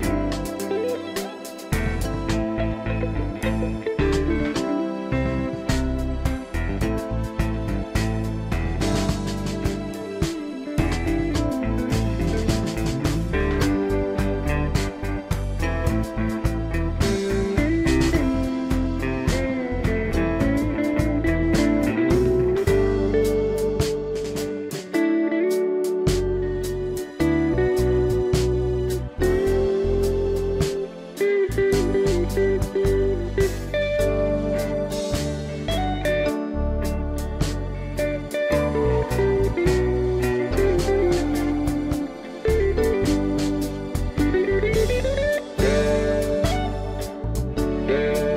Bye. yeah.